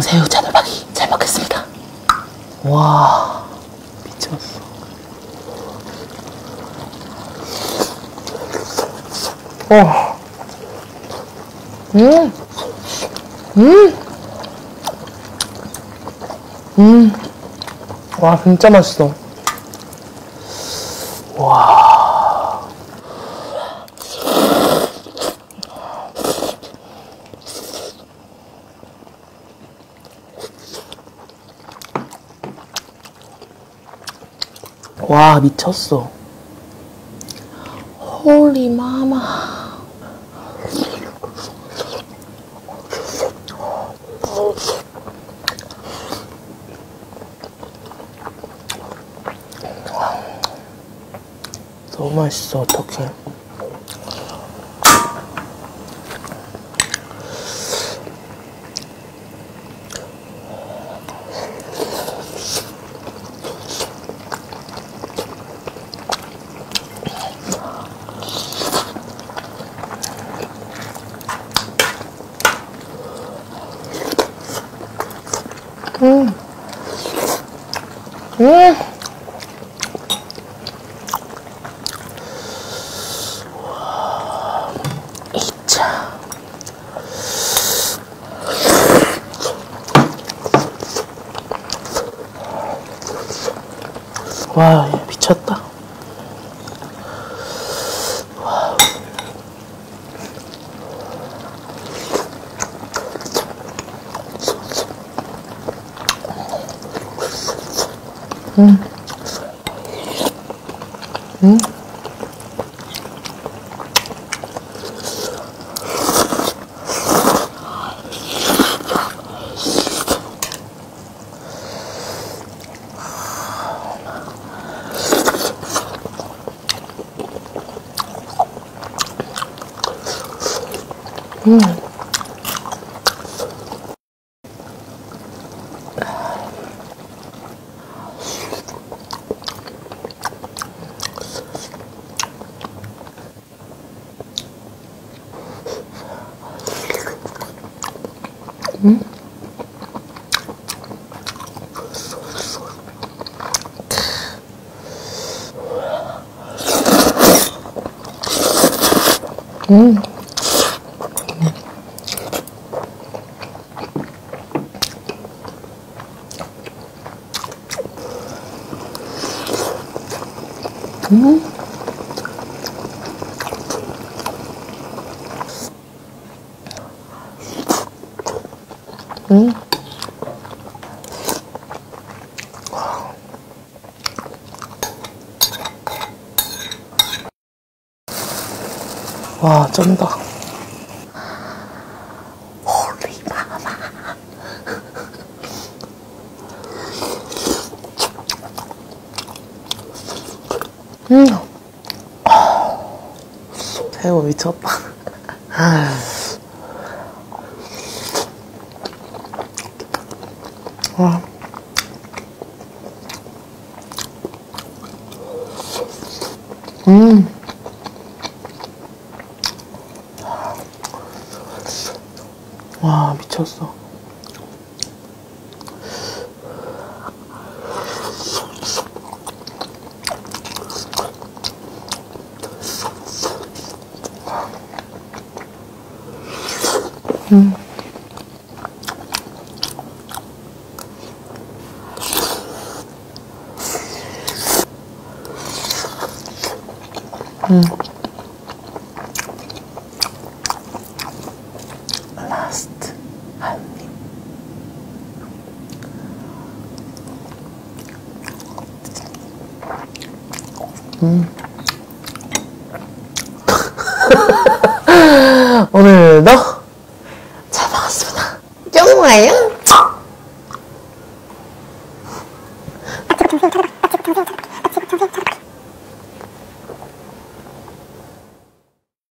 새우 차돌박이 잘 먹겠습니다. 와 미쳤어. 어. 음. 음. 음. 와 진짜 맛있어. 와 미쳤어. 홀리 마마. 너무 맛있어 어떡해. 음. 음. 와, 얘 미쳤다. 음. 음. 음. 와, 쩐다. 홀리 마마. 음. 새우 미쳤다. 와. 음. 와, 미쳤어. 음. 오늘도